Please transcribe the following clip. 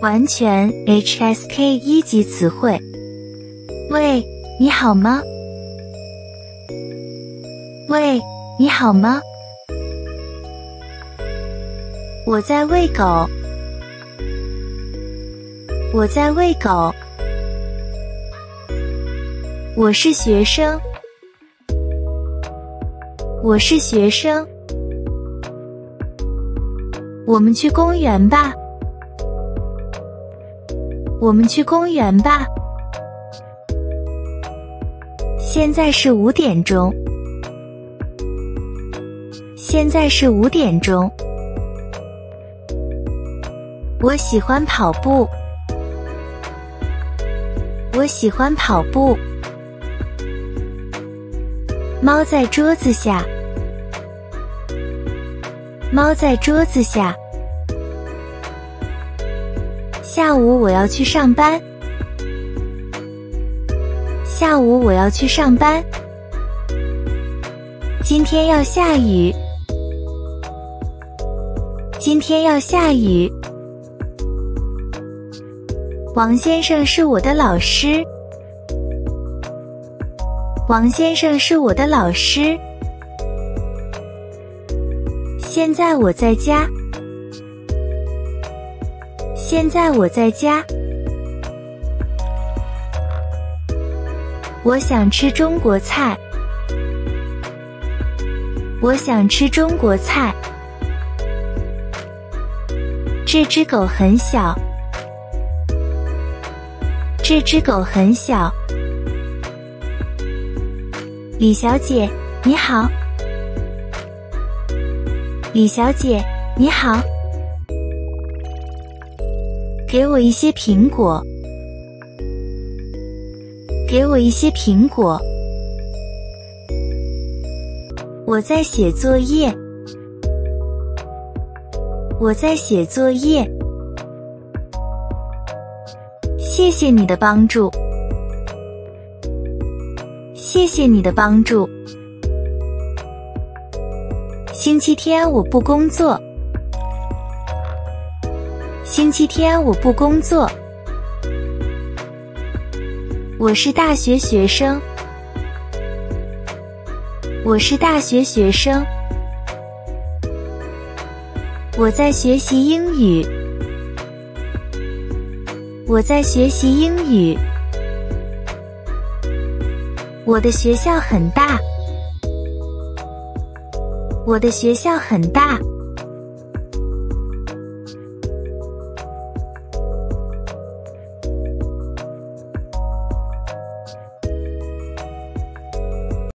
完全 HSK 一级词汇。喂，你好吗？喂，你好吗？我在喂狗。我在喂狗。我是学生。我是学生。我们去公园吧。我们去公园吧。现在是五点钟。现在是五点钟。我喜欢跑步。我喜欢跑步。猫在桌子下。猫在桌子下。下午我要去上班。下午我要去上班。今天要下雨。今天要下雨。王先生是我的老师。王先生是我的老师。现在我在家。现在我在家。我想吃中国菜。我想吃中国菜。这只狗很小。这只狗很小。李小姐，你好。李小姐，你好。给我一些苹果。给我一些苹果。我在写作业。我在写作业。谢谢你的帮助。谢谢你的帮助。星期天我不工作。星期天我不工作。我是大学学生。我是大学学生。我在学习英语。我在学习英语。我的学校很大。我的学校很大。